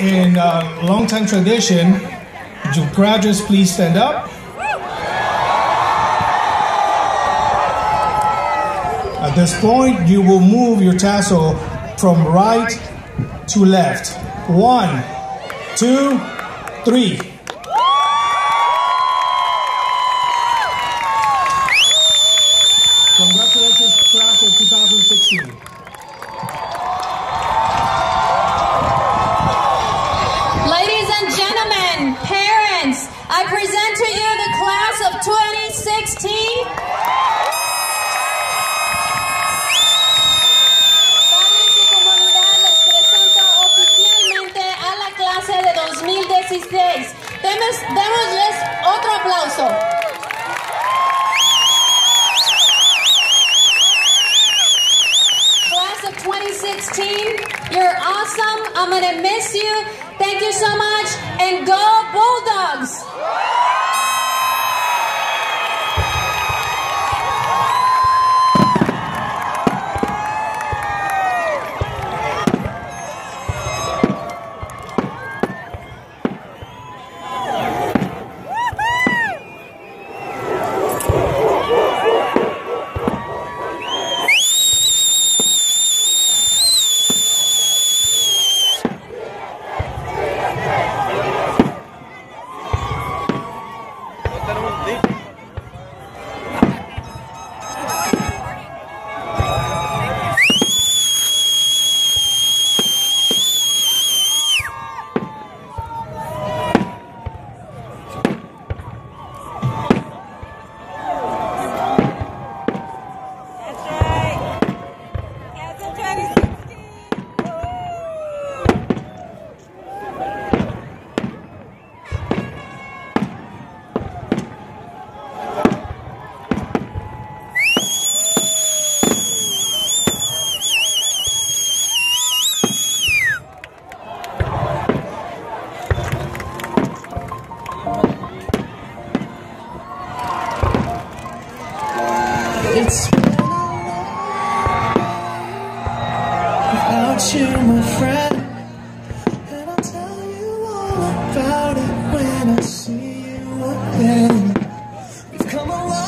in uh, long-time tradition, graduates please stand up? At this point, you will move your tassel from right to left. One, two, three. Congratulations, class of 2016. 2016. Padres y comunidad, les presento oficialmente a la clase de 2016. Demos, démosles otro aplauso. Class of 2016, you're awesome. I'm gonna miss you. Thank you so much, and go Bulldogs! It's been a without you, my friend. And I'll tell you all about it when I see you again. We've come a long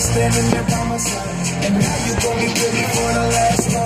Standing there by my side. And now you gon' be with me for the last